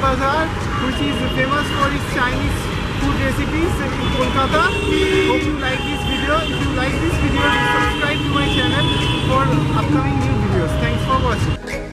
Bazaar, which is famous for its Chinese food recipes in Kolkata. Hope you like this video. If you like this video, subscribe to my channel for upcoming new videos. Thanks for watching.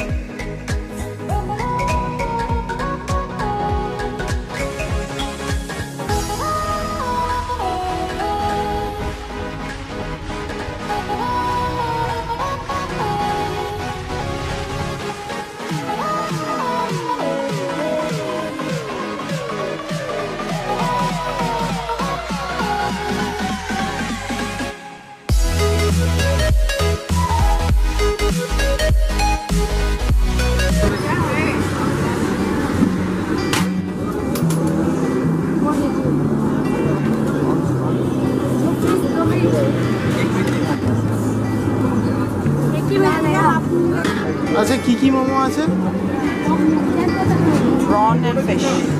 আচ্ছা কী কী মোমো আছে?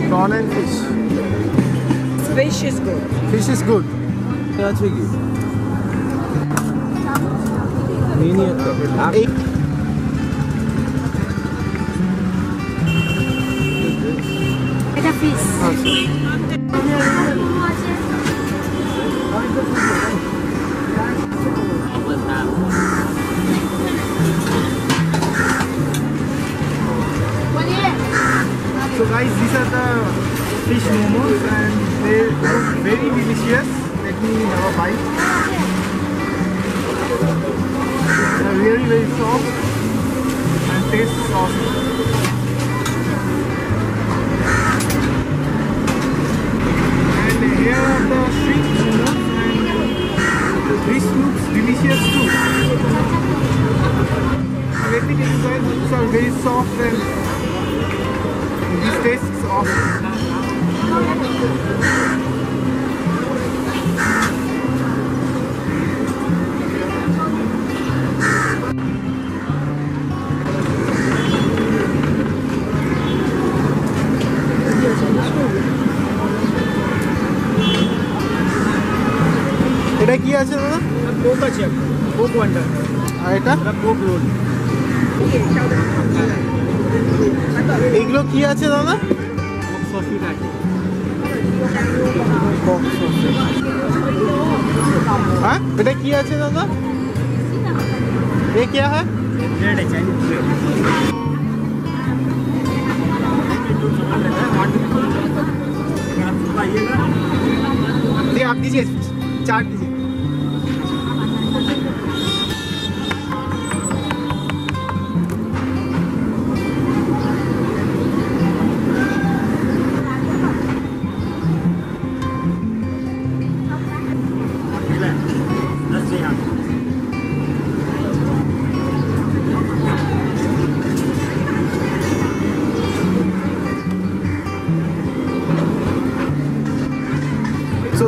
Prawn and fish fish is good fish is good আছে কি? So guys, these are the fish momos and they look very delicious. Let me have a bite. They're really very soft and taste awesome. And here are the shrimp momos and this looks delicious too. Let me tell you guys, these are very soft and this tastes awesome. এটা কি আছে দাদা Coke আছে Coke wonder আর এটা এটা Coke role এইগুলো কি আছে দাদা কোক সসিট আছে হ্যাঁ এটা কি আছে দাদা ये क्या है ब्रेड है चाइनीज ब्रेड ये आप दीजिए चाट दीजिए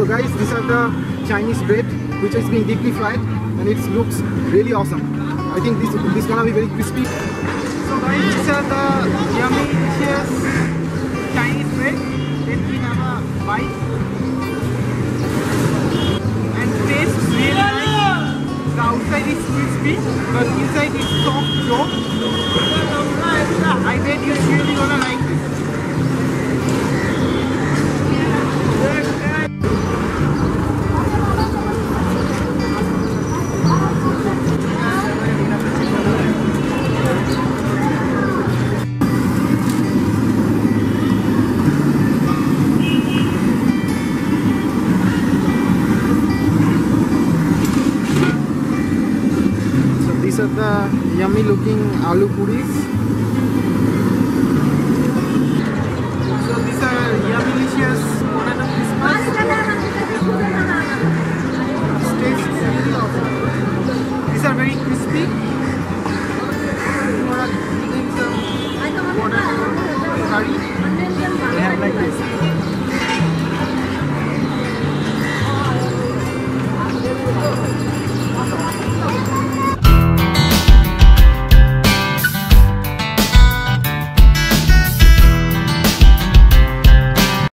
guys, these are the Chinese bread which is being deeply fried and it looks really awesome. I think this this gonna be very crispy. So guys, these are the yummy delicious Chinese bread. Let me have a bite. And tastes really nice. The outside is crispy, but inside is soft dough. I bet you're really gonna like the yummy looking aloo puris. So these are yummy delicious potato crispas. Tastes really awesome. These are very crispy. You are eating some potato curry. They have like this.